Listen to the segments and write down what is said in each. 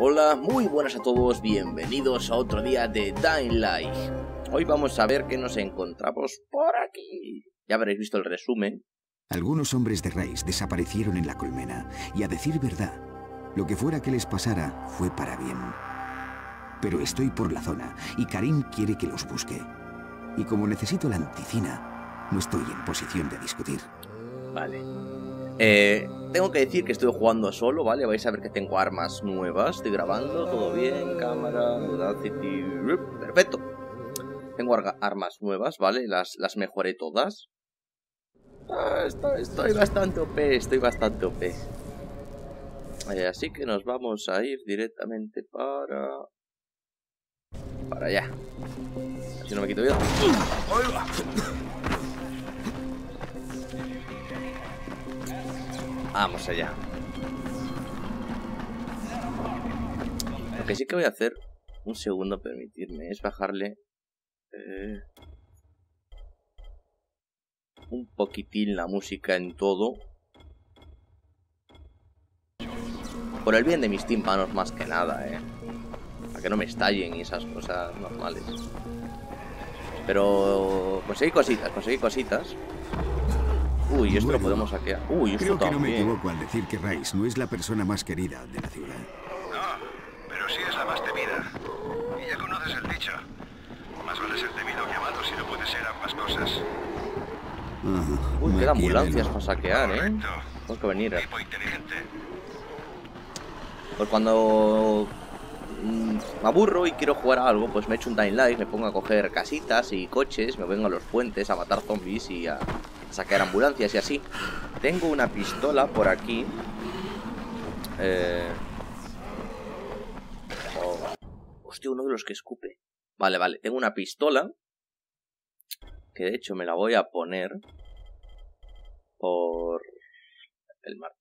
Hola, muy buenas a todos, bienvenidos a otro día de Dying Light. Hoy vamos a ver qué nos encontramos por aquí. Ya habréis visto el resumen. Algunos hombres de Reis desaparecieron en la colmena, y a decir verdad, lo que fuera que les pasara fue para bien. Pero estoy por la zona, y Karim quiere que los busque. Y como necesito la anticina, no estoy en posición de discutir. Vale. Eh, tengo que decir que estoy jugando solo, ¿vale? Vais a ver que tengo armas nuevas. Estoy grabando, todo bien, cámara, Audacity... Perfecto. Tengo armas nuevas, ¿vale? Las, las mejoré todas. Ah, estoy, bastante OP, estoy bastante OP. Eh, así que nos vamos a ir directamente para... Para allá. Si no me quito vida. Vamos allá. Lo que sí que voy a hacer, un segundo, permitirme, es bajarle eh, un poquitín la música en todo. Por el bien de mis tímpanos más que nada, eh. Para que no me estallen y esas cosas normales. Pero conseguí cositas, conseguí cositas. Uy, esto lo podemos saquear. Uy, esto Creo que también. no me equivoco al decir que Rice no es la persona más querida de la ciudad. No, pero sí es la más temida. Y ya conoces el dicho. Más vale ser temido que amado si no puede ser ambas cosas. Ah, Uy, quedan ambulancias para saquear, eh. Correcto. Tengo que venir. eh. Tipo inteligente. Pues cuando mm, me aburro y quiero jugar a algo, pues me echo un Dying Light, me pongo a coger casitas y coches, me vengo a los puentes a matar zombies y a saquear ambulancias y así. Tengo una pistola por aquí. Eh... oh, Hostia, uno de los que escupe. Vale, vale, tengo una pistola. Que de hecho me la voy a poner. Por... El mar.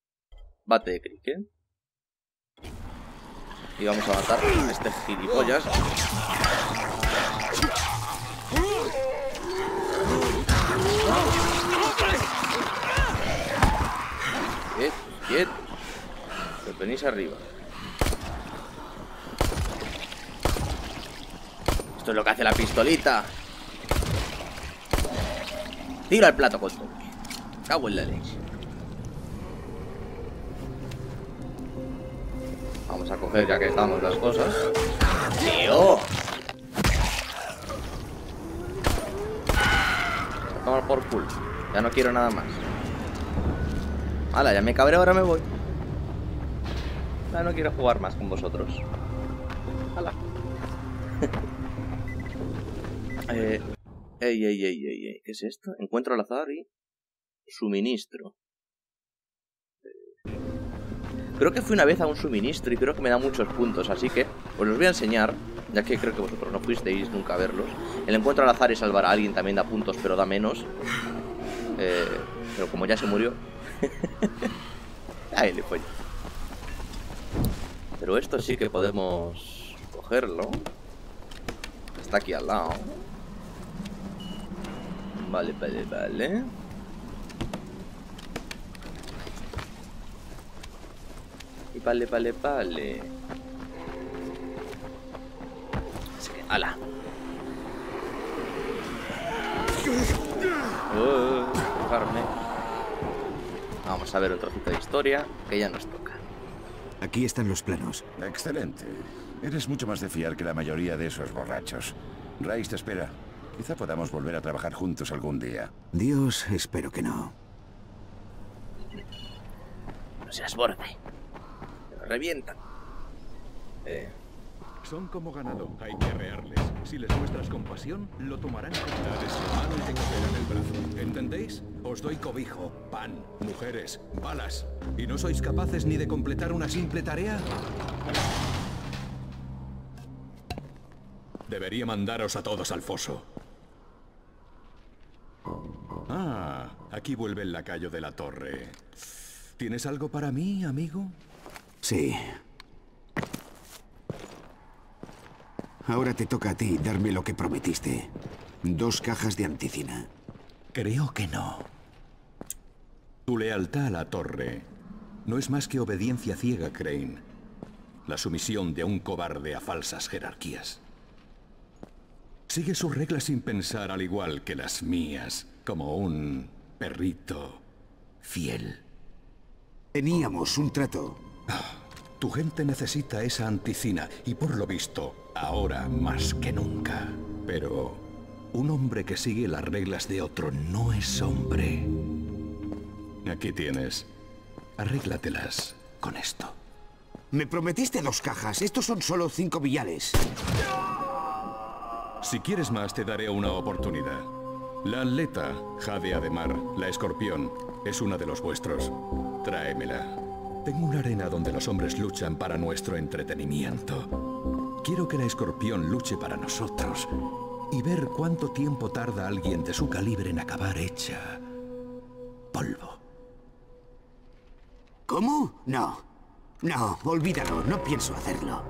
Bate de cricket. Y vamos a matar a este gilipollas. Quieto. Pues venís arriba. Esto es lo que hace la pistolita. Tira el plato con todo. Cago en la leche. Vamos a coger ya que estamos las cosas. ¡Tío! A tomar por culo. Ya no quiero nada más. Hala, ya me cabré, ahora me voy. Ya no quiero jugar más con vosotros. Hala. eh, ey, ey, ey, ey, ey. ¿Qué es esto? Encuentro al azar y... Suministro. Creo que fui una vez a un suministro y creo que me da muchos puntos, así que os los voy a enseñar, ya que creo que vosotros no fuisteis nunca a verlos. El encuentro al azar y salvar a alguien también da puntos, pero da menos. Eh, pero como ya se murió... Ahí le fue. Pero esto sí que podemos cogerlo. Está aquí al lado. Vale, vale, vale. Y vale, vale, vale. Así que, ala. Oh, cogerme. Vamos a ver otro trocito de historia que ya nos toca. Aquí están los planos. Excelente. Eres mucho más de fiar que la mayoría de esos borrachos. Rice te espera. Quizá podamos volver a trabajar juntos algún día. Dios, espero que no. No seas borde. Revientan. Eh, Son como ganado, hay que arrearles. Si les muestras compasión, lo tomarán como dales la mano y te cogerán el brazo. ¿Entendéis? Os doy cobijo, pan, mujeres, balas. ¿Y no sois capaces ni de completar una simple tarea? Debería mandaros a todos al foso. Ah, aquí vuelve el lacayo de la torre. ¿Tienes algo para mí, amigo? Sí. Ahora te toca a ti darme lo que prometiste. Dos cajas de anticina. Creo que no. Tu lealtad a la torre no es más que obediencia ciega, Crane. la sumisión de un cobarde a falsas jerarquías. Sigue sus reglas sin pensar al igual que las mías, como un perrito fiel. Teníamos un trato. Tu gente necesita esa anticina y por lo visto, ahora más que nunca. Pero un hombre que sigue las reglas de otro no es hombre. Aquí tienes. Arréglatelas con esto. Me prometiste dos cajas. Estos son solo cinco viales. Si quieres más, te daré una oportunidad. La atleta, Jade Ademar, la escorpión, es una de los vuestros. Tráemela. Tengo una arena donde los hombres luchan para nuestro entretenimiento. Quiero que la escorpión luche para nosotros y ver cuánto tiempo tarda alguien de su calibre en acabar hecha polvo. ¿Cómo? No. No, olvídalo. No pienso hacerlo.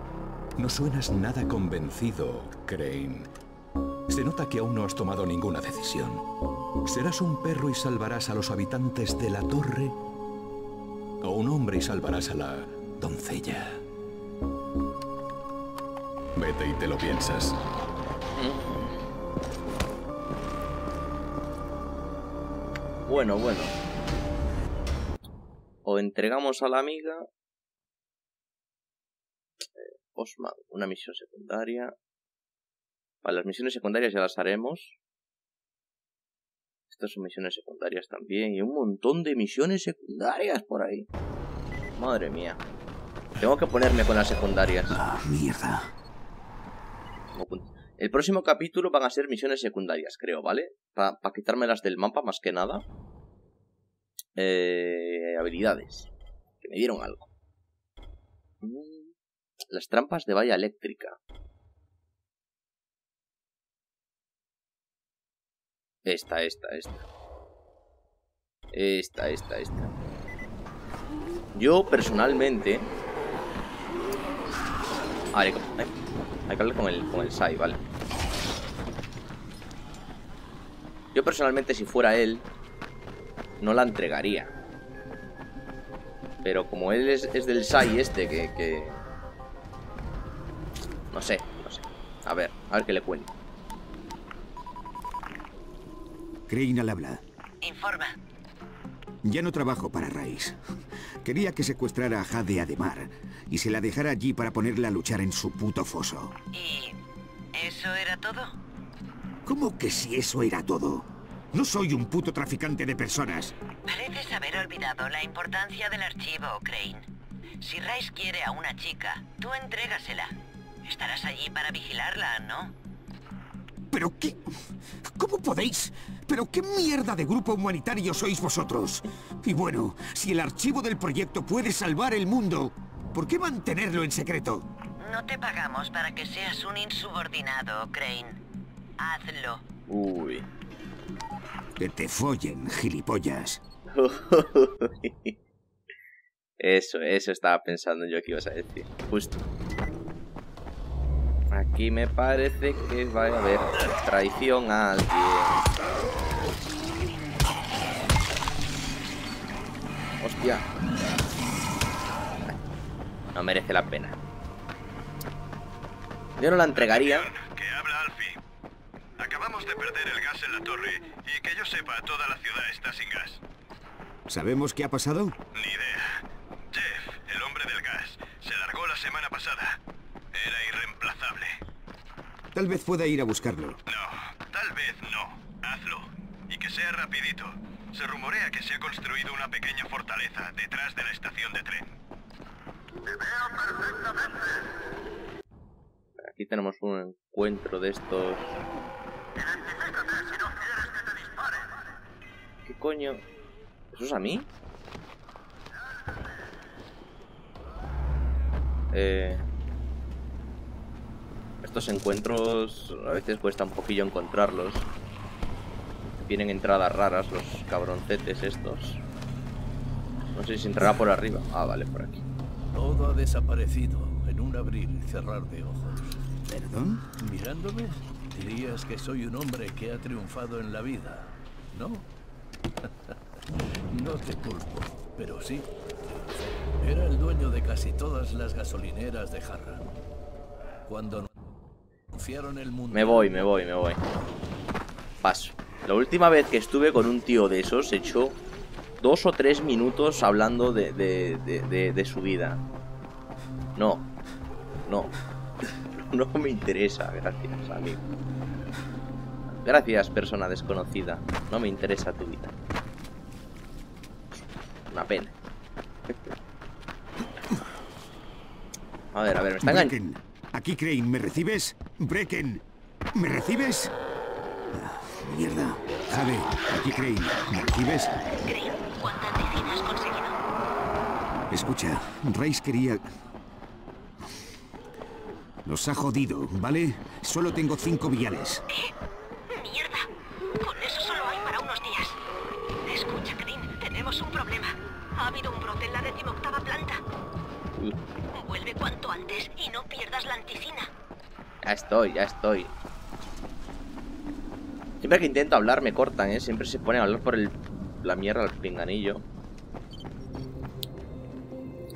No suenas nada convencido, Crane. Se nota que aún no has tomado ninguna decisión. ¿Serás un perro y salvarás a los habitantes de la torre? ¿O un hombre y salvarás a la doncella? Vete y te lo piensas. Bueno, bueno. O entregamos a la amiga. Eh, Osman, una misión secundaria. Vale, las misiones secundarias ya las haremos. Estas son misiones secundarias también. Y un montón de misiones secundarias por ahí. Madre mía. Tengo que ponerme con las secundarias. Ah, mierda. El próximo capítulo van a ser misiones secundarias, creo, ¿vale? Para quitármelas del mapa más que nada. Eh, habilidades. Que me dieron algo. Mm, las trampas de valla eléctrica. Esta, esta, esta. Esta, esta, esta. Yo personalmente... Ah, hay, hay que hablar con el, con el Sai, vale. Yo personalmente si fuera él, no la entregaría. Pero como él es, es del Sai este que, que... No sé, no sé. A ver, a ver qué le cuento. Crane al habla. Informa. Ya no trabajo para Rice. Quería que secuestrara a Jade Ademar y se la dejara allí para ponerla a luchar en su puto foso. ¿Y eso era todo? ¿Cómo que si eso era todo? No soy un puto traficante de personas. Pareces haber olvidado la importancia del archivo, Crane. Si Rice quiere a una chica, tú entrégasela. Estarás allí para vigilarla, ¿no? ¿Pero qué? ¿Cómo podéis? ¿Pero qué mierda de grupo humanitario sois vosotros? Y bueno, si el archivo del proyecto puede salvar el mundo, ¿por qué mantenerlo en secreto? No te pagamos para que seas un insubordinado, Crane. Hazlo. Uy. Que te follen, gilipollas. Eso, eso estaba pensando yo que ibas a decir. Justo. Aquí me parece que va a haber traición a alguien. Hostia. No merece la pena. Yo no la entregaría. Que habla Alfie. Acabamos de perder el gas en la torre y que yo sepa, toda la ciudad está sin gas. ¿Sabemos qué ha pasado? Ni idea. Jeff, el hombre del gas, se largó la semana pasada. Era irreemplazable. Tal vez pueda ir a buscarlo. No, tal vez no. Hazlo. Y que sea rapidito. Se rumorea que se ha construido una pequeña fortaleza detrás de la estación de tren. Aquí tenemos un encuentro de estos. ¿Qué coño? ¿Eso es a mí? Eh... Estos encuentros a veces cuesta un poquillo encontrarlos. Tienen entradas raras los cabroncetes estos. No sé si entrará por arriba. Ah, vale, por aquí. Todo ha desaparecido en un abrir y cerrar de ojos. ¿Perdón? Mirándome, dirías que soy un hombre que ha triunfado en la vida, ¿no? no te culpo, pero sí. Era el dueño de casi todas las gasolineras de Harran. Cuando. Me voy, me voy, me voy. Paso. La última vez que estuve con un tío de esos, echó dos o tres minutos hablando de, de, de, de- de su vida. No. No. No me interesa, gracias, amigo. Gracias, persona desconocida. No me interesa tu vida. Una pena. A ver, a ver, me está engañando. Aquí Crane, ¿me recibes? Brecken, ¿me recibes? Ah, mierda. Jade, aquí Crane, ¿me recibes? Crane, ¿cuánta anticina has conseguido? Escucha, Rice quería... Los ha jodido, ¿vale? Solo tengo cinco viales. ¡Mierda! Con eso solo hay para unos días. Escucha, Crane, tenemos un problema. Ha habido un brote en la decimoctava planta. Vuelve cuanto antes y no pierdas la anticina. Ya estoy, ya estoy. Siempre que intento hablar me cortan, ¿eh? Siempre se ponen a hablar por el, la mierda al pinganillo.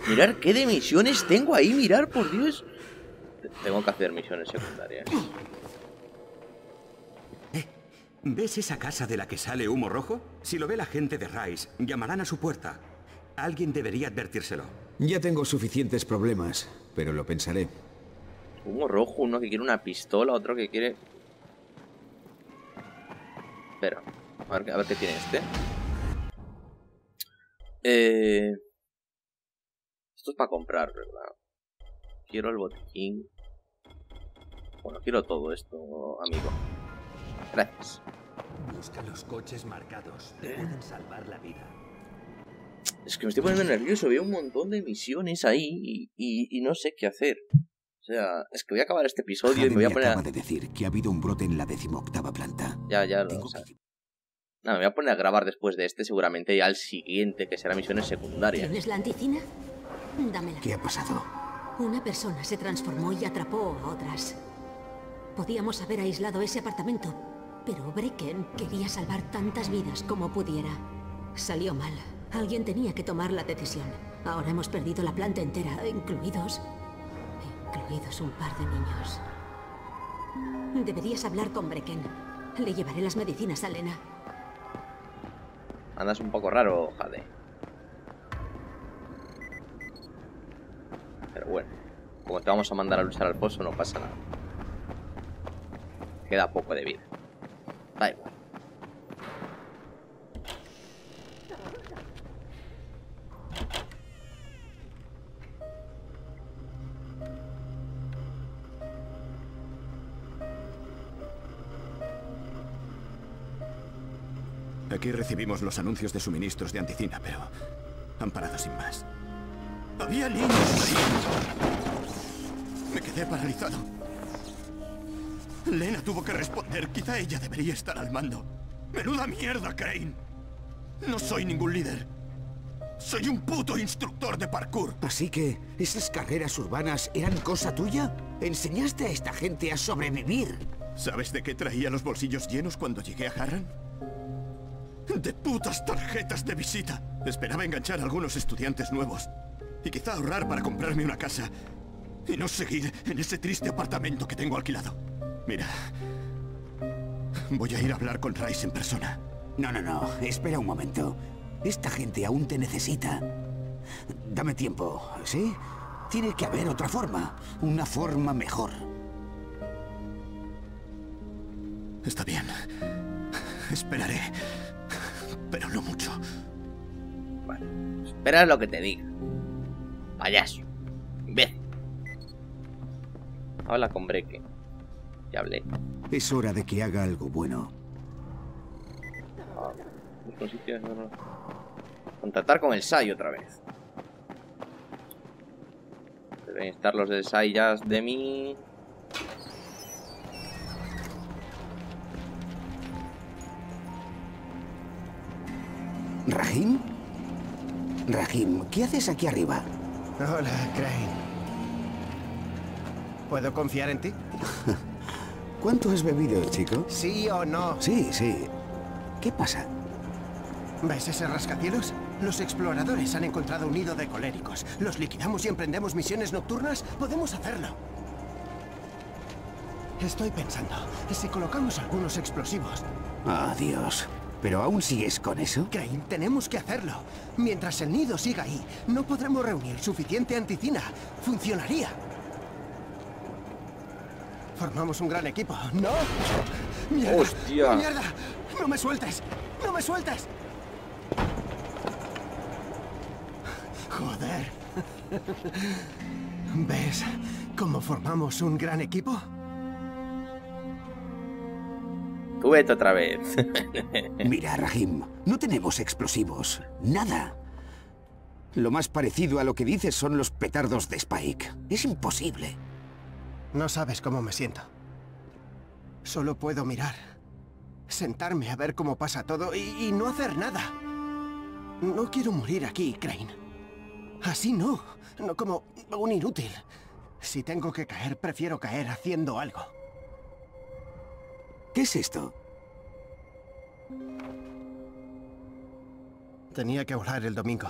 Mirar qué de misiones tengo ahí, mirar, por Dios. Tengo que hacer misiones secundarias. ¿Ves esa casa de la que sale humo rojo? Si lo ve la gente de Rice, llamarán a su puerta. Alguien debería advertírselo. Ya tengo suficientes problemas, pero lo pensaré. Humo rojo, uno que quiere una pistola, otro que quiere... Espera, a ver, a ver qué tiene este. Eh... Esto es para comprar, ¿verdad? Quiero el botiquín. Bueno, quiero todo esto, amigo. Gracias. Busca los coches marcados. Te pueden salvar la vida. Es que me estoy poniendo nervioso, veo un montón de misiones ahí y, y- y no sé qué hacer. O sea, es que voy a acabar este episodio y Jade me voy a me poner a... acaba de decir que ha habido un brote en la decimoctava planta. Ya, ya lo Tengo sé. que... No, me voy a poner a grabar después de este, seguramente ya al siguiente, que será misiones secundarias. ¿Tienes la anticina? Dámela. ¿Qué ha pasado? Una persona se transformó y atrapó a otras. Podíamos haber aislado ese apartamento, pero Brecken quería salvar tantas vidas como pudiera. Salió mal. Alguien tenía que tomar la decisión. Ahora hemos perdido la planta entera, incluidos... incluidos un par de niños. Deberías hablar con Brecken. Le llevaré las medicinas a Lena. Andas un poco raro, Jade. Pero bueno, como te vamos a mandar a luchar al pozo, no pasa nada. Queda poco de vida. Da igual. Aquí recibimos los anuncios de suministros de anticina, pero han parado sin más. Había niños ahí. Me quedé paralizado. Lena tuvo que responder. Quizá ella debería estar al mando. Menuda mierda, Crane. No soy ningún líder. Soy un puto instructor de parkour. Así que, ¿esas carreras urbanas eran cosa tuya? ¿Enseñaste a esta gente a sobrevivir? ¿Sabes de qué traía los bolsillos llenos cuando llegué a Harran? De putas tarjetas de visita. Esperaba enganchar a algunos estudiantes nuevos. Y quizá ahorrar para comprarme una casa. Y no seguir en ese triste apartamento que tengo alquilado. Mira. Voy a ir a hablar con Rice en persona. No, no, no. Espera un momento. Esta gente aún te necesita. Dame tiempo, ¿sí? Tiene que haber otra forma. Una forma mejor. Está bien. Esperaré. Pero no mucho. Bueno, espera lo que te diga. Payaso. Imbécil. Habla con Breque. Ya hablé. Es hora de que haga algo bueno. Contactar con el SAI otra vez. Deben estar los del SAI ya de mí. ¿Rahim? Rahim, ¿qué haces aquí arriba? Hola, Crane. ¿Puedo confiar en ti? ¿Cuánto has bebido, chico? ¿Sí o no? Sí, sí. ¿Qué pasa? ¿Ves ese rascacielos? Los exploradores han encontrado un nido de coléricos. ¿Los liquidamos y emprendemos misiones nocturnas? Podemos hacerlo. Estoy pensando, ¿y si colocamos algunos explosivos? Dios. ¿Pero aún sigues con eso? Crane, tenemos que hacerlo. Mientras el nido siga ahí, no podremos reunir suficiente anticina. Funcionaría. Formamos un gran equipo, ¿no? ¡Mierda! ¡Hostia! ¡Mierda! ¡No me sueltes! ¡No me sueltes! Joder. ¿Ves cómo formamos un gran equipo? Vete otra vez. Mira, Rahim, no tenemos explosivos. Nada. Lo más parecido a lo que dices son los petardos de Spike. Es imposible. No sabes cómo me siento. Solo puedo mirar. Sentarme a ver cómo pasa todo y, y no hacer nada. No quiero morir aquí, Crane. Así no. No como un inútil. Si tengo que caer, prefiero caer haciendo algo. ¿Qué es esto? Tenía que volar el domingo.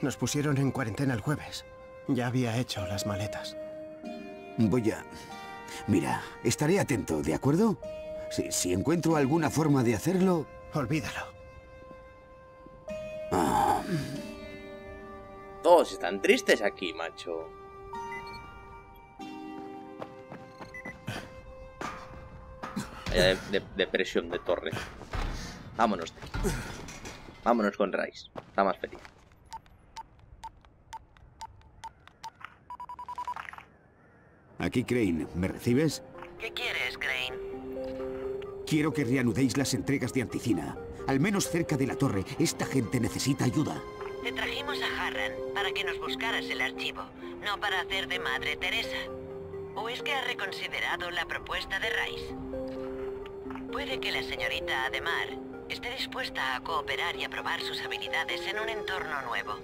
Nos pusieron en cuarentena el jueves. Ya había hecho las maletas. Voy a... Mira, estaré atento, ¿de acuerdo? Si, si encuentro alguna forma de hacerlo... Olvídalo. Ah, Todos están tristes aquí, macho. Vaya de, de- depresión de torre. Vámonos de aquí. Vámonos con Rice. Está más feliz. aquí, Crane. ¿Me recibes? ¿Qué quieres, Crane? Quiero que reanudéis las entregas de anticina. Al menos cerca de la torre. Esta gente necesita ayuda. Te trajimos a Harran para que nos buscaras el archivo, no para hacer de Madre Teresa. ¿O es que has reconsiderado la propuesta de Rice? Puede que la señorita Ademar esté dispuesta a cooperar y a probar sus habilidades en un entorno nuevo.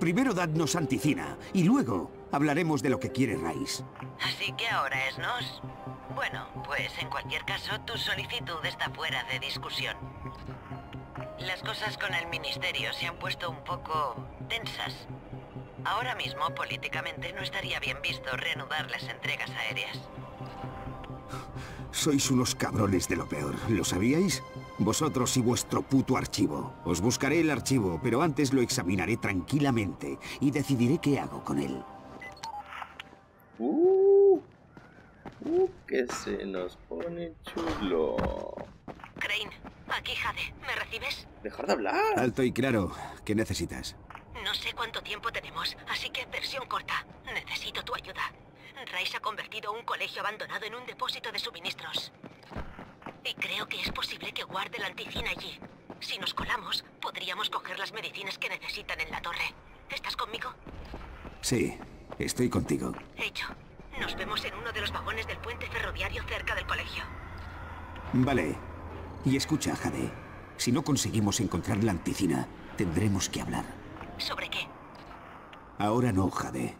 Primero dadnos anticina y luego hablaremos de lo que quiere Rice. Así que ahora es nos. Bueno, pues en cualquier caso, tu solicitud está fuera de discusión. Las cosas con el ministerio se han puesto un poco tensas. Ahora mismo, políticamente, no estaría bien visto reanudar las entregas aéreas. Sois unos cabrones de lo peor, ¿lo sabíais? Vosotros y vuestro puto archivo. Os buscaré el archivo, pero antes lo examinaré tranquilamente y decidiré qué hago con él. Uh, uh, que se nos pone chulo. Crane, aquí Jade, ¿me recibes? Dejar de hablar. Alto y claro, ¿qué necesitas? No sé cuánto tiempo tenemos, así que versión corta. Necesito tu ayuda. Rice ha convertido un colegio abandonado en un depósito de suministros. Y creo que es posible que guarde la anticina allí. Si nos colamos, podríamos coger las medicinas que necesitan en la torre. ¿Estás conmigo? Sí, estoy contigo. Hecho. Nos vemos en uno de los vagones del puente ferroviario cerca del colegio. Vale. Y escucha, Jade. Si no conseguimos encontrar la anticina, tendremos que hablar. ¿Sobre qué? Ahora no, Jade.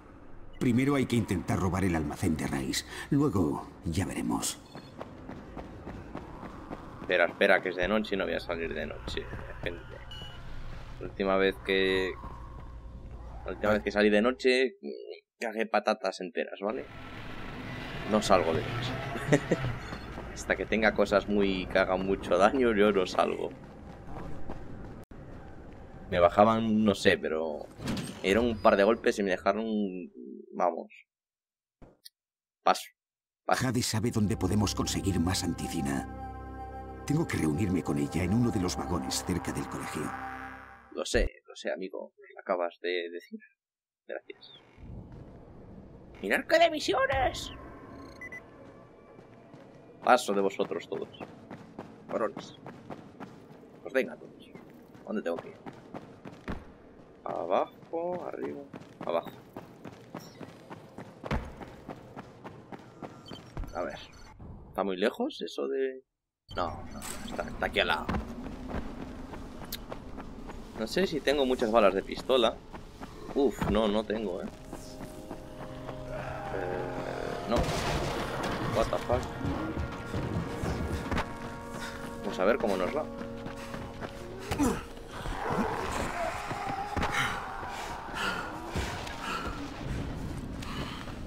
Primero hay que intentar robar el almacén de Rice. Luego ya veremos. Espera, espera, que es de noche y no voy a salir de noche, gente. La última vez que... La última vez que salí de noche, cagué patatas enteras, ¿vale? No salgo de noche. Hasta que tenga cosas muy... que hagan mucho daño, yo no salgo. Me bajaban, no sé, pero... Eran un par de golpes y me dejaron... Vamos. Paso. Jade sabe dónde podemos conseguir más anticina. Tengo que reunirme con ella en uno de los vagones cerca del colegio. Lo sé, lo sé, amigo. Acabas de decir. Gracias. ¡Mirad qué de misiones! Paso de vosotros todos. Coronas. Pues venga todos. ¿Dónde tengo que ir? Abajo, arriba, abajo. A ver. ¿Está muy lejos eso de...? No, no, está, aquí al lado. No sé si tengo muchas balas de pistola. Uf, no, no tengo, eh. eh no. What the fuck. Vamos a ver cómo nos va.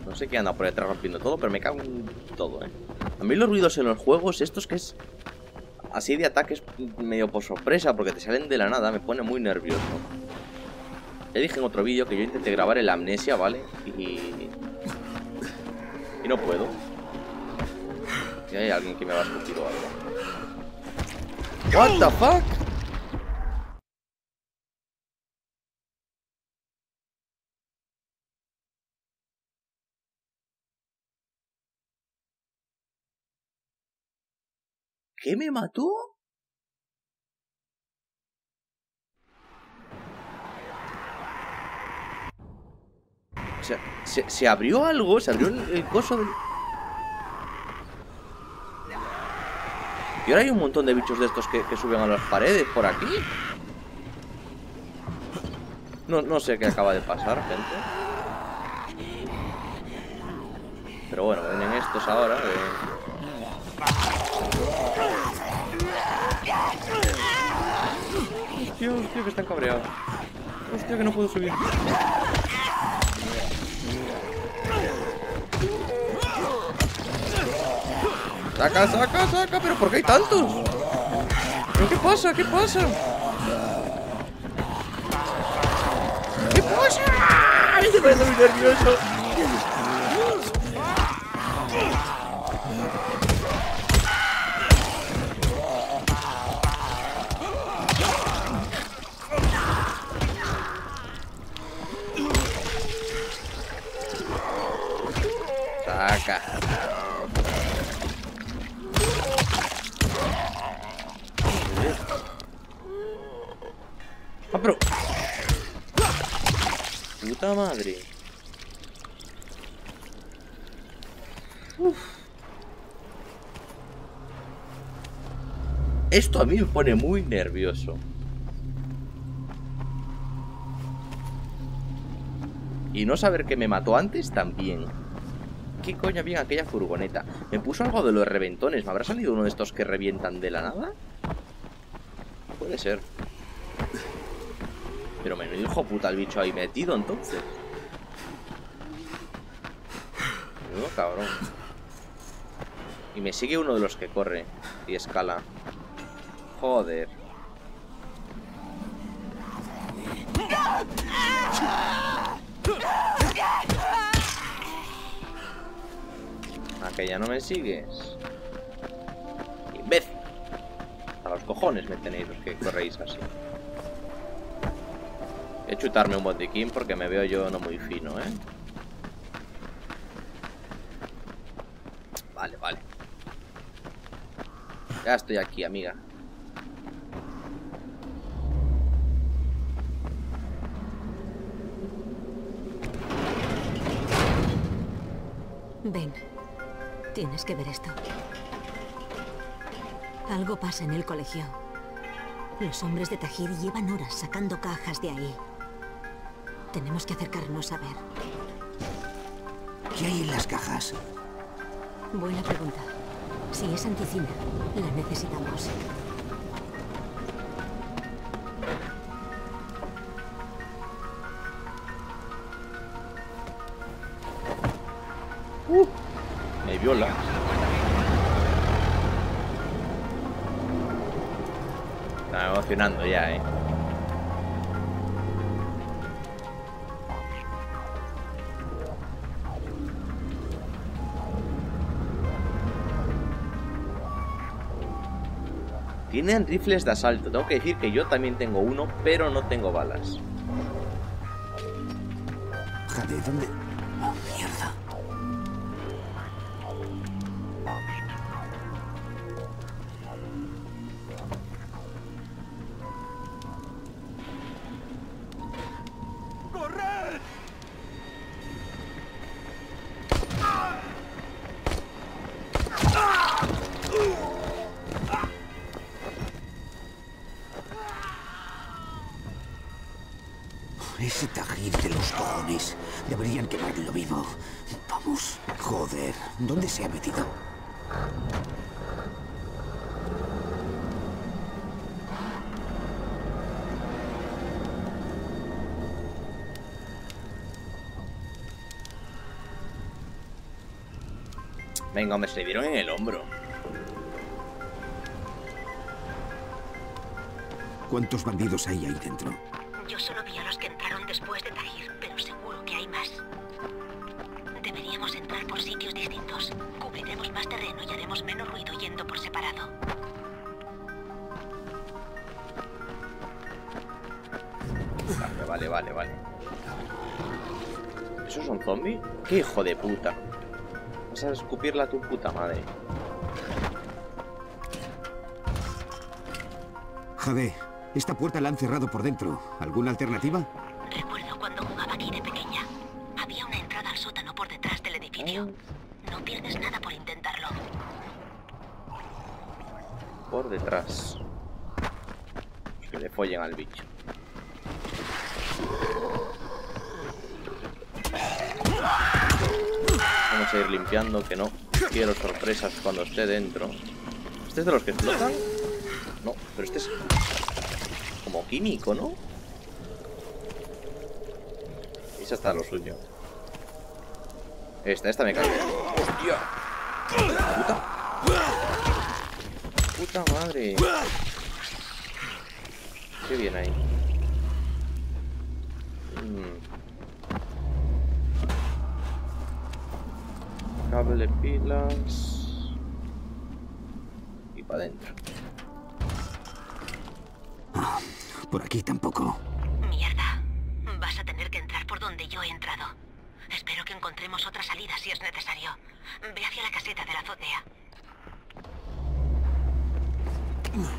No sé qué anda por detrás rompiendo todo, pero me cago en todo, eh. A mí los ruidos en los juegos, estos que es así de ataques medio por sorpresa, porque te salen de la nada, me pone muy nervioso. Ya dije en otro vídeo que yo intenté grabar el Amnesia, ¿vale? Y... Y no puedo. Si hay alguien que me va a escupir o algo. What the fuck? ¿Qué me mató? O sea, se, se abrió algo, se abrió el, el coso del... Y ahora hay un montón de bichos de estos que, que suben a las paredes por aquí. No, no sé qué acaba de pasar, gente. Pero bueno, vienen estos ahora. eh. Hostia, hostia, que están cabreados. Hostia, que no puedo subir. Saca, saca, saca, pero ¿por qué hay tantos? ¿Pero qué pasa? ¿Qué pasa? ¿Qué pasa? ¡Ay, me pone muy nervioso! Esto a mí me pone muy nervioso. Y no saber que me mató antes también. ¿Qué coño había aquella furgoneta? ¿Me puso algo de los reventones? ¿Me habrá salido uno de estos que revientan de la nada? Puede ser. Pero menudo hijo puta el bicho ahí metido entonces. Menudo cabrón. Y me sigue uno de los que corre y escala. Joder. ¿A que ya no me sigues? Imbécil. A los cojones me tenéis los que corréis así. Voy a chutarme un botiquín porque me veo yo no muy fino, ¿eh? Vale, vale. Ya estoy aquí, amiga. Ven. Tienes que ver esto. Algo pasa en el colegio. Los hombres de Tajir llevan horas sacando cajas de ahí. Tenemos que acercarnos a ver. ¿Qué hay en las cajas? Buena pregunta. Si es anticina, la necesitamos. Está emocionando ya, eh. Tienen rifles de asalto. Tengo que decir que yo también tengo uno, pero no tengo balas. Jade, ¿dónde...? Oh, mierda. Venga, me se dieron en el hombro. ¿Cuántos bandidos hay ahí dentro? Yo solo vi a los que entraron después de Tahir, pero seguro que hay más. Deberíamos entrar por sitios distintos. Cubriremos más terreno y haremos menos ruido yendo por separado. Vale, vale, vale, vale. ¿Eso es un zombie? ¡Qué hijo de puta! Vas a escupirla a tu puta madre. Jade, esta puerta la han cerrado por dentro. ¿Alguna alternativa? Recuerdo cuando jugaba aquí de pequeña. Había una entrada al sótano por detrás del edificio. No pierdes nada por intentarlo. Por detrás. Que le follen al bicho. Ir limpiando, que no quiero sorpresas cuando esté dentro. ¿Este es de los que explotan? No, pero este es como químico, ¿no? Esa está lo suyo. Esta, esta me cae. ¡Hostia! ¡Puta! ¡Puta madre! Qué bien ahí. Cable, pilas. Y para adentro. Por aquí tampoco. Mierda. Vas a tener que entrar por donde yo he entrado. Espero que encontremos otra salida si es necesario. Ve hacia la caseta de la azotea.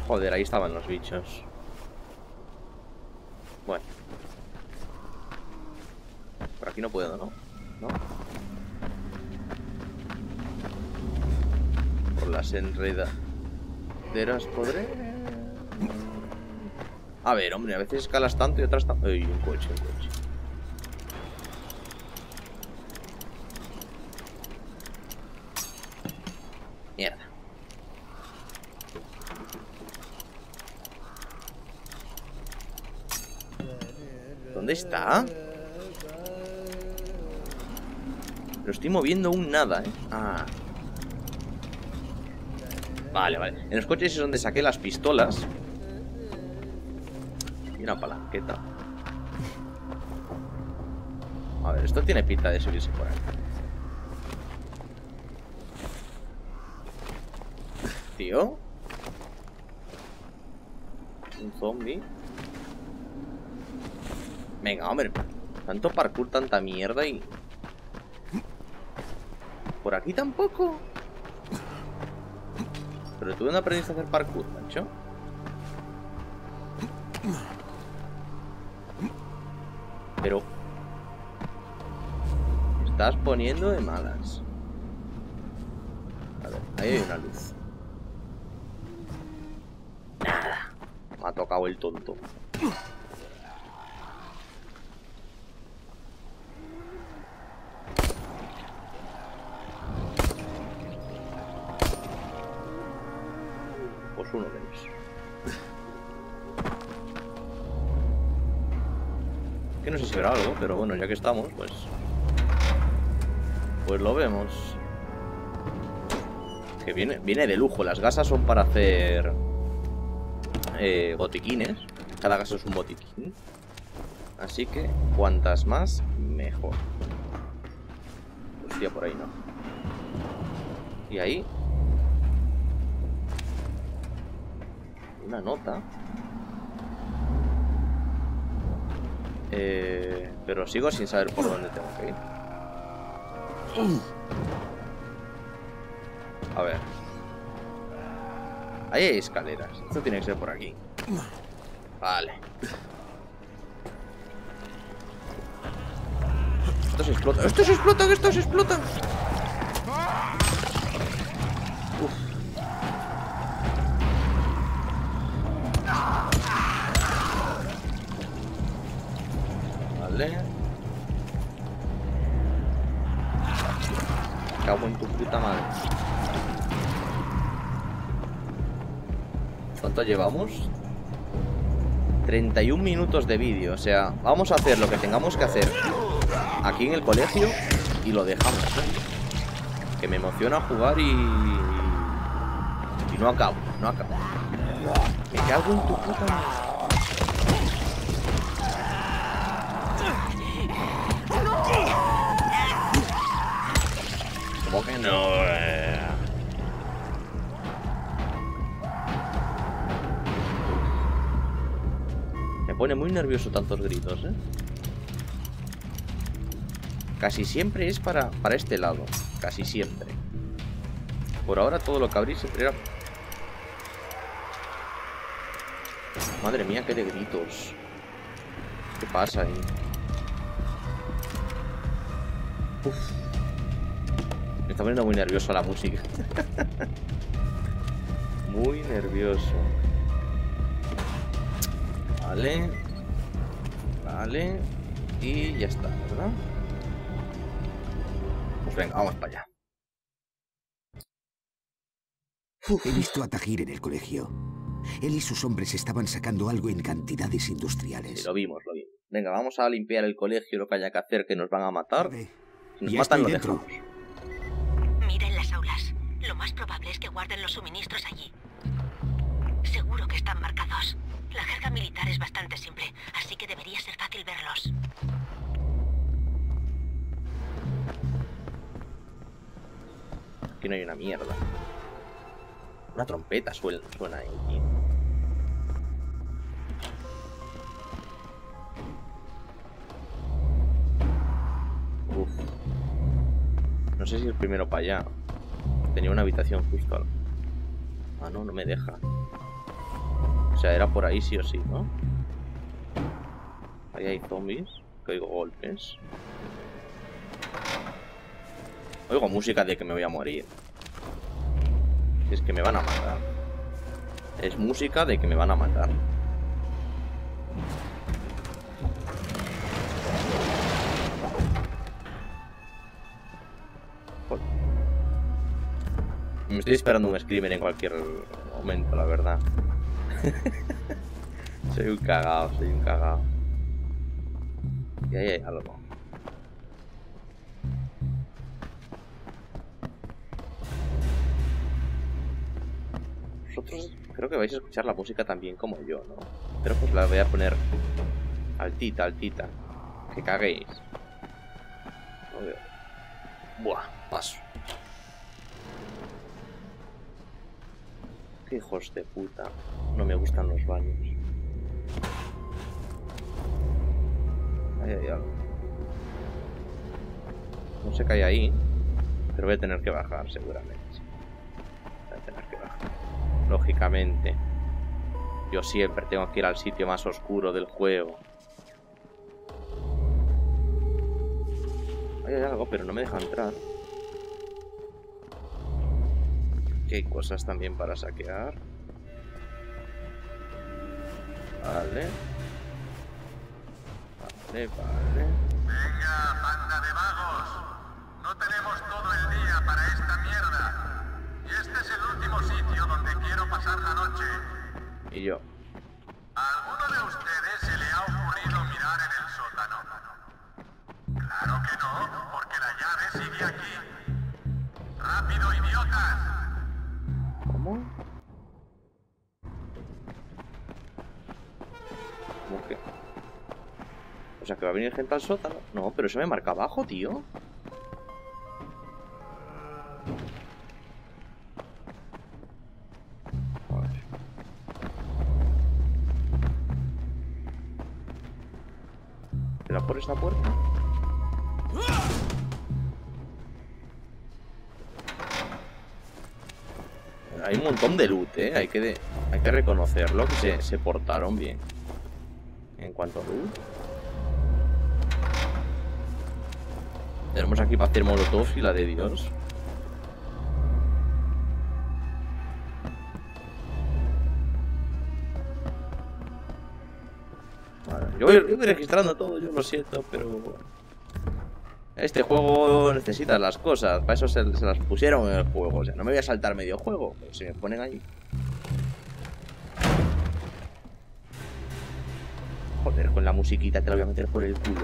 Joder, ahí estaban los bichos. Bueno. Por aquí no puedo, ¿no? ¿No? Por las enredaderas podré... A ver, hombre, a veces escalas tanto y otras tanto... Uy, un coche, un coche. Mierda. ¿Dónde está? Lo estoy moviendo un nada, ¿eh? Ah. Vale, vale. En los coches es donde saqué las pistolas. Y una palanqueta. A ver, esto tiene pinta de subirse por ahí. Tío. Un zombie. Venga, hombre. Tanto parkour, tanta mierda y... Por aquí tampoco. Pero tú no aprendiste a hacer parkour, macho. Pero... Estás poniendo de malas. A ver, ahí hay una luz. Nada. Me ha tocado el tonto. Estamos, pues... Pues lo vemos. Que viene, viene de lujo. Las gasas son para hacer... Eh, botiquines. Cada gasa es un botiquín. Así que, cuantas más, mejor. Hostia, por ahí no. Y ahí... Una nota. Eh, pero sigo sin saber por dónde tengo que ir. A ver. Ahí hay escaleras. Esto tiene que ser por aquí. Vale. Esto se explota. ¡Esto se explota! Llevamos? 31 minutos de vídeo. O sea, vamos a hacer lo que tengamos que hacer aquí en el colegio y lo dejamos. Que me emociona jugar y... Y no acabo, no acabo. Me cago en tu puta madre. ¿Cómo que no? Muy nervioso tantos gritos, ¿eh? Casi siempre es para, para este lado. Casi siempre. Por ahora todo lo que abrí siempre era... Madre mía, qué de gritos. ¿Qué pasa ahí? Uf. Me está poniendo muy nervioso la música. muy nervioso. Vale. Vale. Y ya está, ¿verdad? Pues venga, vamos para allá. He visto a Tajir en el colegio. Él y sus hombres estaban sacando algo en cantidades Sí, industriales. lo vimos, lo vimos. Venga, vamos a limpiar el colegio, lo que haya que hacer, que nos van a matar. Si nos ya matan, lo dentro. dejamos. Mira en las aulas. Lo más probable es que guarden los suministros allí. Seguro que están marcados. La jerga militar es bastante simple, así que debería ser fácil verlos. Aquí no hay una mierda. Una trompeta suena, ahí. Uf. No sé si el primero para allá. Tenía una habitación justo. Ah, no, no me deja. Sea, era por ahí sí o sí, ¿no? Ahí hay zombies. Que oigo golpes. Oigo música de que me voy a morir. Es que me van a matar. Es música de que me van a matar. Me estoy esperando un screamer en cualquier momento, la verdad. soy un cagao, soy un cagao. Y ahí hay algo. Vosotros creo que vais a escuchar la música también como yo, ¿no? Pero pues la voy a poner altita, altita. Que caguéis. Buah, paso. Hijos de puta. No me gustan los baños. Ahí hay algo. No sé qué hay ahí. Pero voy a tener que bajar seguramente. Voy a tener que bajar. Lógicamente. Yo siempre tengo que ir al sitio más oscuro del juego. Ahí hay algo, pero no me deja entrar. Aquí hay cosas también para saquear. Vale. Vale, vale. Venga, banda de vagos. No tenemos todo el día para esta mierda. Y este es el último sitio donde quiero pasar la noche. Y yo. ¿A alguno de ustedes se le ha ocurrido mirar en el sótano? Claro que no, porque la llave sigue aquí. ¡Rápido, idiotas! ¿Cómo? ¿Cómo que? O sea, que va a venir gente al sótano. No, pero eso me marca abajo, tío. Montón de loot, ¿eh? Hay que, de- hay que reconocerlo, que se, se portaron bien. En cuanto a loot. Tenemos aquí para hacer molotov y la de Dios. Vale, yo, voy, yo voy registrando todo, yo lo siento, pero... Este juego necesita las cosas, para eso se, se las pusieron en el juego. O sea, no me voy a saltar medio juego, pero si me ponen ahí. Joder, con la musiquita te la voy a meter por el culo.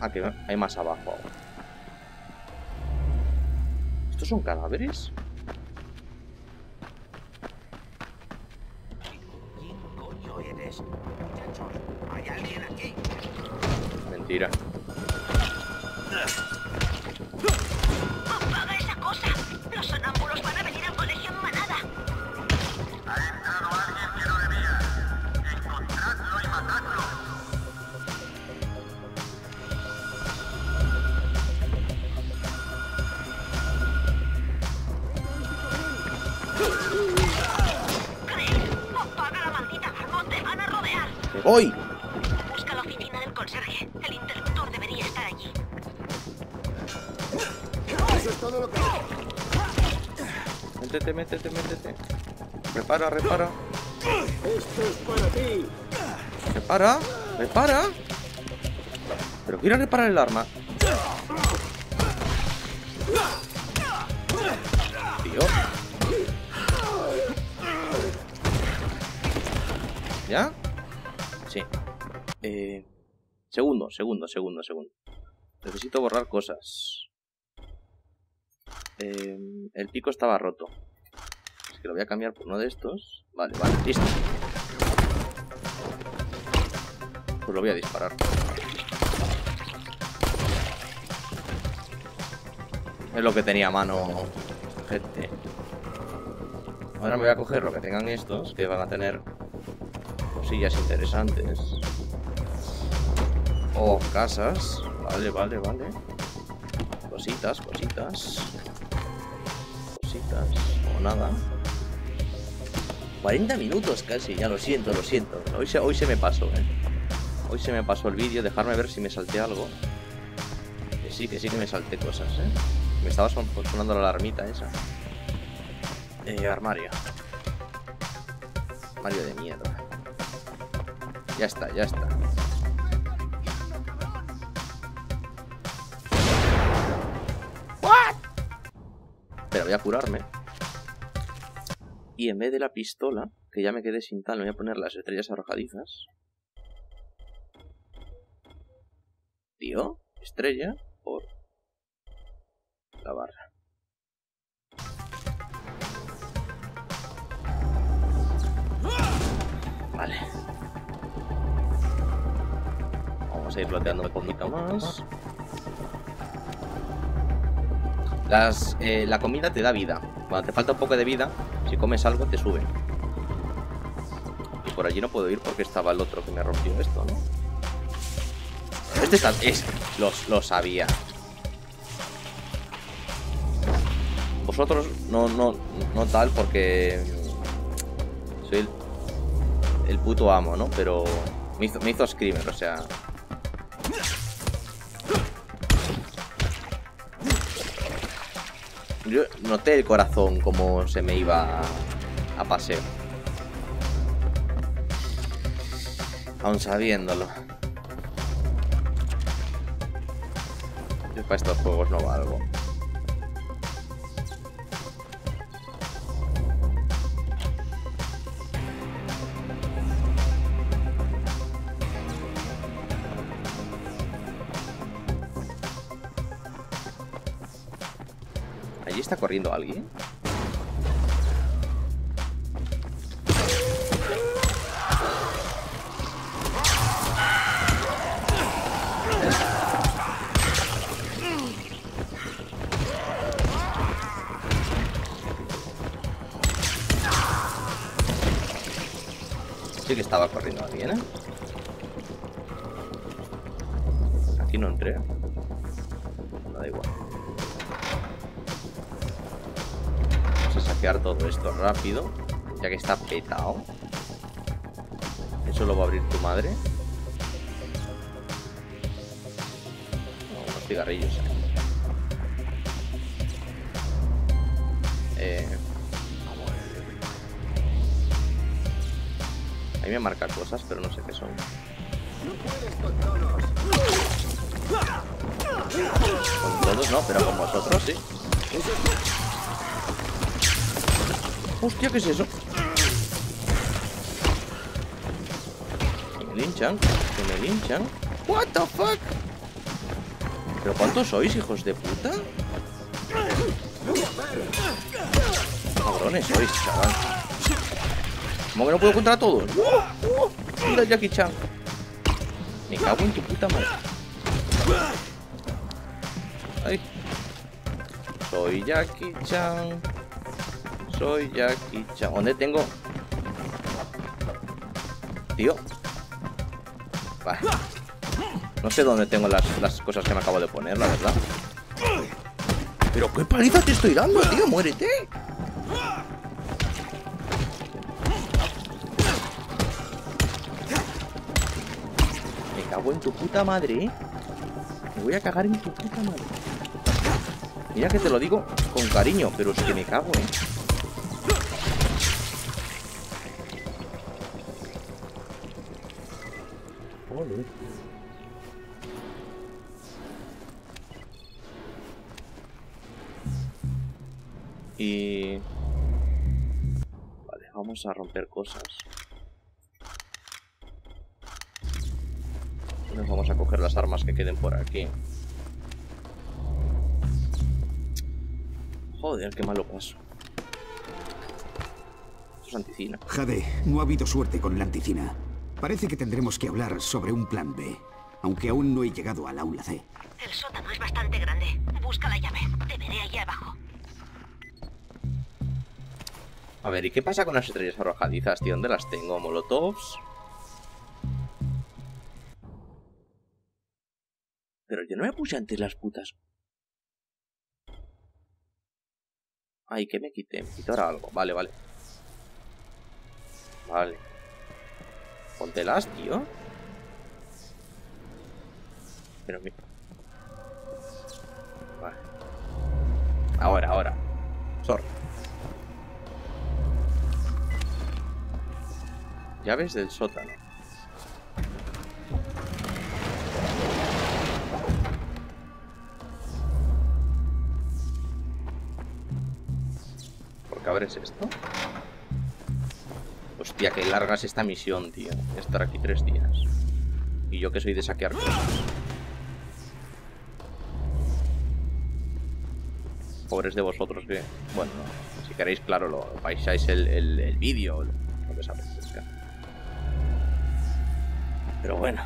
Ah, que hay más abajo. ¿Estos son cadáveres? Métete, métete, métete. Repara, repara. Esto es para ti. Repara, repara. Pero quiero reparar el arma. Tío. ¿Ya? Sí. Eh, segundo, segundo, segundo, segundo. Necesito borrar cosas. Eh, el pico estaba roto. Que lo voy a cambiar por uno de estos. Vale, vale, listo. Pues lo voy a disparar. Es lo que tenía a mano, gente. Ahora me voy a coger lo que tengan estos, que van a tener cosillas interesantes. O casas. Vale, vale, vale. Cositas, cositas. Cositas. O nada. 40 minutos casi, ya lo siento, lo siento. Hoy se, hoy se me pasó, eh. Hoy se me pasó el vídeo, dejarme ver si me salté algo. Que sí, que sí que me salté cosas, eh. Me estaba son- sonando la alarmita esa. Eh, armario. Armario de mierda. Ya está, ya está. Pero voy a curarme. Y en vez de la pistola, que ya me quedé sin tal, me voy a poner las estrellas arrojadizas. Tío, estrella por la barra. Vale. Vamos a ir un poquito más. Las, eh, la comida te da vida. Cuando te falta un poco de vida, si comes algo te sube. Y por allí no puedo ir porque estaba el otro que me rompió esto, ¿no? Este está... Es, lo, lo sabía. Vosotros no, no, no tal porque... Soy el, el puto amo, ¿no? Pero me hizo, me hizo screamer, o sea... Yo noté el corazón como se me iba a, a paseo. Aún sabiéndolo. Yo para estos juegos no valgo. Está corriendo alguien. Rápido, ya que está petado. ¿Qué es eso? Que me linchan, que me linchan. What the fuck? ¿Pero cuántos sois, hijos de puta? Cabrones sois, chaval. ¿Cómo que no puedo contra todos? Mira Jackie Chan. Me cago en tu puta madre. Ay. Soy Jackie Chan. Soy Jackie Chan. ¿Dónde tengo? Tío. No sé dónde tengo las, las cosas que me acabo de poner, la verdad. Pero qué paliza te estoy dando, tío. Muérete. Me cago en tu puta madre, ¿eh? Me voy a cagar en tu puta madre. Mira que te lo digo con cariño, pero es que me cago, ¿eh? Y... Vale, vamos a romper cosas. Nos vamos a coger las armas que queden por aquí. Joder, qué malo paso. Esto es anticina. Jade, no ha habido suerte con la anticina. Parece que tendremos que hablar sobre un plan B, aunque aún no he llegado al aula C. El sótano es bastante grande. Busca la llave. Te veré allí abajo. A ver, ¿y qué pasa con las estrellas arrojadizas, tío? ¿Dónde las tengo? ¿Molotovs? Pero yo no me puse antes las putas. Ay, que me quité. Me quito ahora algo. Vale, vale. Vale. Póntelas, tío. Pero mi... Vale. Ahora, ahora. Sorry. Llaves del sótano. ¿Por qué abres esto? Hostia, que larga es esta misión, tío. Estar aquí tres días. Y yo que soy de saquear cosas. Pobres de vosotros que... Bueno, no. si queréis, claro, lo paisáis el, el, el vídeo, lo, lo que apetezca. Pero bueno.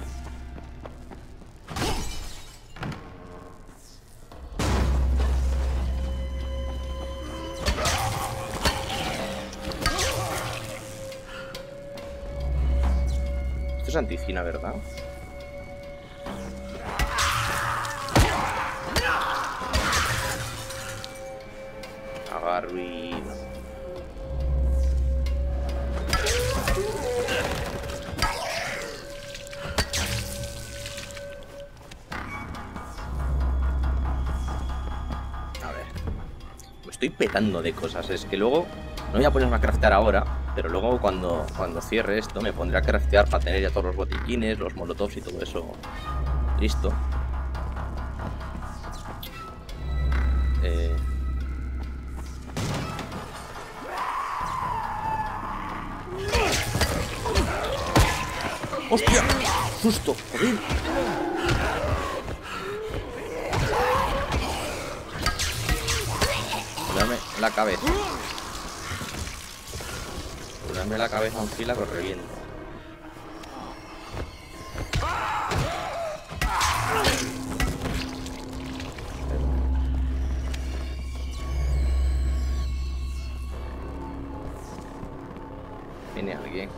Esto es anticina, ¿verdad? Petando de cosas. Es que luego... No voy a ponerme a craftear ahora. Pero luego cuando, cuando cierre esto me pondré a craftear para tener ya todos los botiquines, los molotovs y todo eso listo. Eh... ¡Hostia! ¡Susto! ¡Joder! La cabeza. Dame la cabeza en fila que reviento. ¿Viene alguien?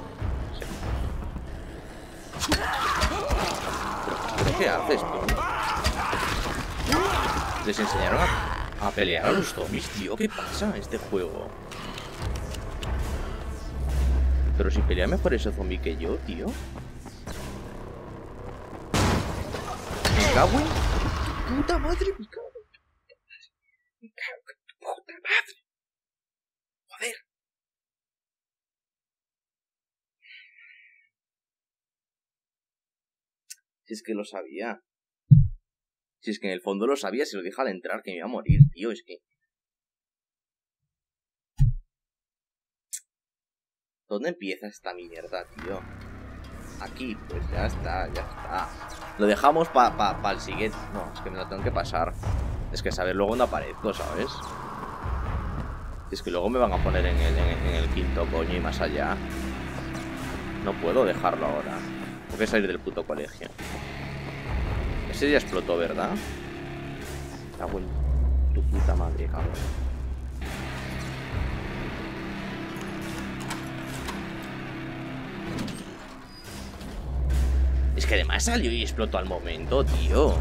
Sí. ¿Pero, pero qué haces tú? ¿Les enseñaron a pelear a los zombies, tío? ¿Qué pasa en este juego? Pero si pelea mejor ese zombie que yo, tío. Me cago en puta madre, me cago en. Me cago en tu puta madre. Joder. Si es que lo sabía. Si es que en el fondo lo sabía, si lo dije al entrar que me iba a morir, tío. Es que... ¿Dónde empieza esta mierda, tío? Aquí, pues ya está, ya está. Lo dejamos para pa, el siguiente. No, es que me lo tengo que pasar. Es que saber luego dónde aparezco, ¿sabes? Es que luego me van a poner en el, en el quinto coño y más allá. No puedo dejarlo ahora. Tengo que salir del puto colegio. Ese ya explotó, ¿verdad? Cago en tu puta madre, cabrón. Es que además salió y explotó al momento, tío.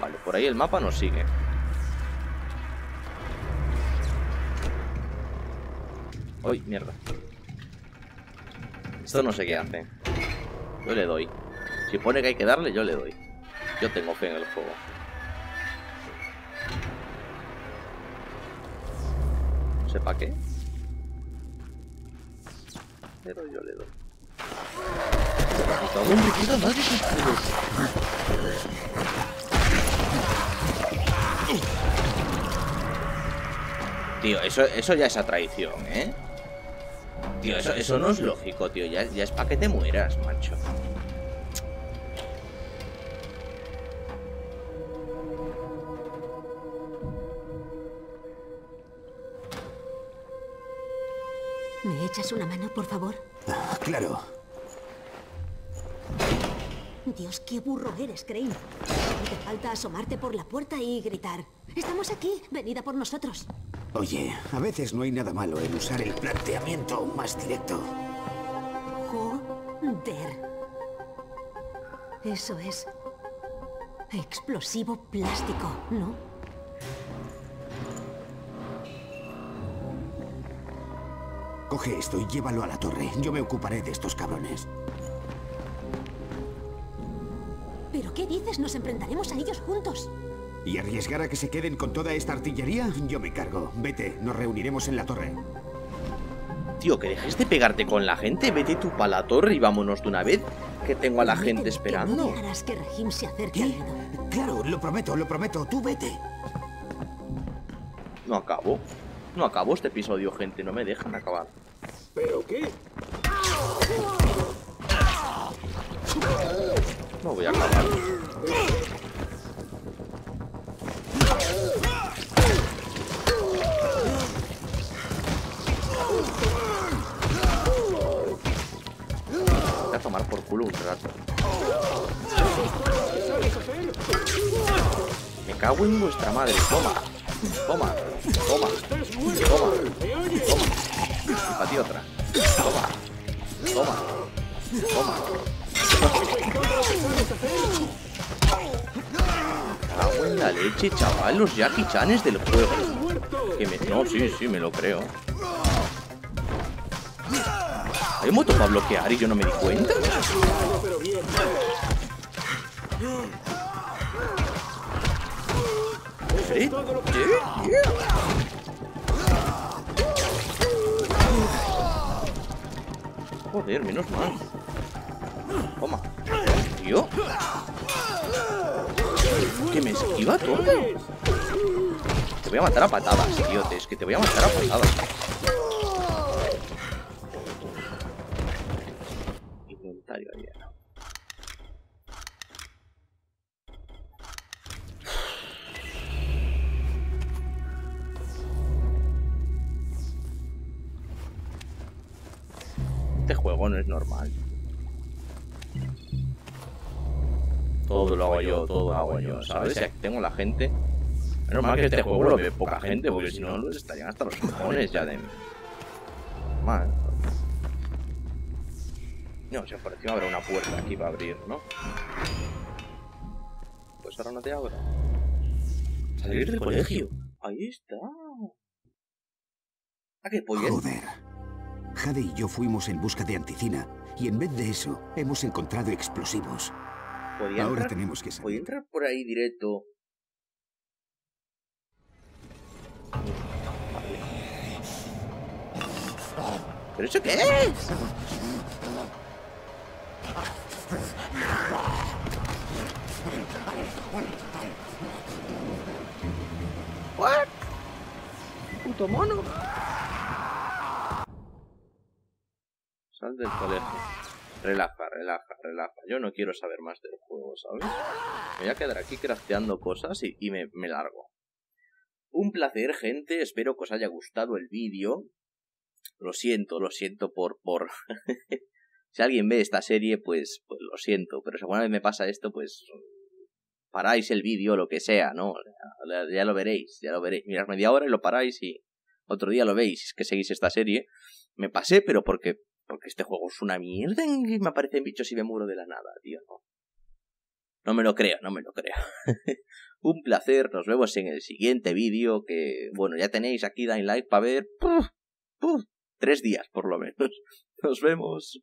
Vale, por ahí el mapa nos sigue. Uy, mierda. Esto no sé qué hace. Yo le doy. Si pone que hay que darle, yo le doy. Yo tengo fe en el juego. No sé para qué. Pero yo le doy. Puta madre, qué escudos. Tío, eso, eso ya es a traición, ¿eh? Tío, eso, eso no es lógico, tío. Ya, ya es para que te mueras, macho. ¿Me echas una mano, por favor? Ah, claro. Dios, qué burro eres, Crane. Te falta asomarte por la puerta y gritar. Estamos aquí, venida por nosotros. Oye, a veces no hay nada malo en usar el planteamiento más directo. Joder. Eso es explosivo plástico, ¿no? Coge esto y llévalo a la torre. Yo me ocuparé de estos cabrones. ¿Pero qué dices? Nos enfrentaremos a ellos juntos. ¿Y arriesgar a que se queden con toda esta artillería? Yo me cargo. Vete, nos reuniremos en la torre. Tío, que dejes de pegarte con la gente. Vete tú para la torre y vámonos de una vez. Que tengo a la gente Que esperando. no dejarás que Rahim se acerque ¿Qué? Claro, lo prometo, lo prometo. Tú vete. No acabo. No acabo este episodio, gente. No me dejan acabar. ¿Pero qué? No voy a acabar. Voy a tomar por culo un rato. Me cago en vuestra madre. Toma. Toma. Toma. Toma. Toma. Y para ti otra. Toma. Toma. Toma. Cago en la leche, chaval, los Jackie Chanes del juego. No, sí, sí, me lo creo. ¿Hay moto para bloquear y yo no me di cuenta? ¿Fred? ¿Qué? Joder, menos mal. Toma. Tío. Que me esquiva todo. Te voy a matar a patadas, tío. Es que te voy a matar a patadas. ¿Sabes? Si aquí tengo la gente. Es normal que este juego lo ve poca gente, porque si no, los estarían hasta los cojones ya de. Mal. No, si por encima habrá una puerta aquí para abrir, ¿no? Pues ahora no te abro. Salir del colegio. Ahí está. ¿A qué pollas? Joder. Jade y yo fuimos en busca de anticina y en vez de eso hemos encontrado explosivos. ¿Podía Ahora entrar? tenemos que ¿Podía salir. entrar por ahí directo? ¿Pero eso qué es? ¿What? ¿Puto mono? Sal del colegio. Relaja, relaja, relaja. Yo no quiero saber más del juego, ¿sabes? Me voy a quedar aquí crafteando cosas y, me largo. Un placer, gente. Espero que os haya gustado el vídeo. Lo siento, lo siento por... por... si alguien ve esta serie, pues, pues lo siento. Pero si alguna vez me pasa esto, pues... Paráis el vídeo, lo que sea, ¿no? Ya, ya lo veréis, ya lo veréis. Mirad media hora y lo paráis y otro día lo veis. Es que seguís esta serie. Me pasé, pero porque porque este juego es una mierda y me aparecen bichos y me muero de la nada, tío. No, no me lo creo, no me lo creo. Un placer, nos vemos en el siguiente vídeo que, bueno, ya tenéis aquí Dying Light para ver... ¡puf! ¡puf! tres días por lo menos. Nos vemos.